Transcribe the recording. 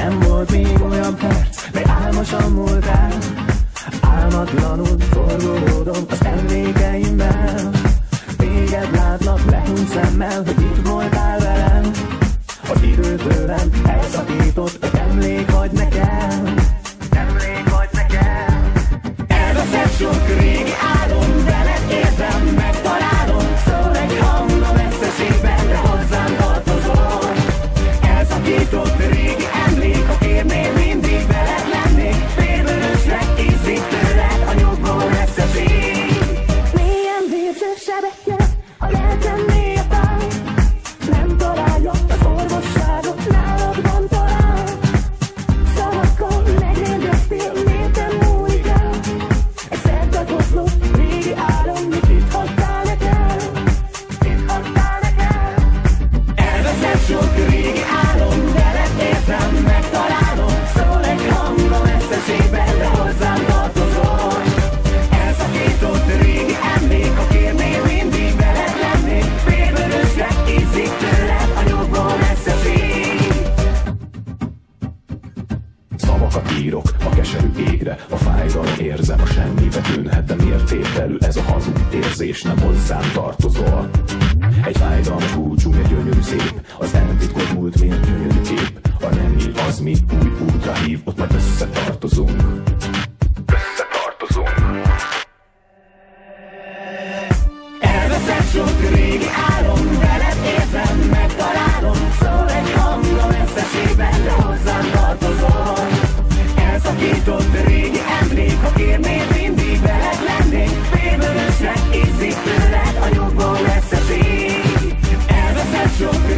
Nem volt még olyan perc, mely álmosan múlt el. Álmatlanul forgolódom az emlékeimmel Téged látlak lehúny szemmel, hogy itt voltál velem. Az idő tőlem elszakított, egy emlék vagy nekem. Szavakat írok a keserű égre, a fájdalom érzem, a semmibe tűnhet, de miért tételű ez a hazug érzés, nem hozzám tartozol. Egy fájdalmas búcsú, egy gyönyörű szép, az eltitkolt múlt miért gyönyörű kép, a remény az mi új útra hív, ott majd összetartozunk. Összetartozunk. Elveszett sok régi álom, your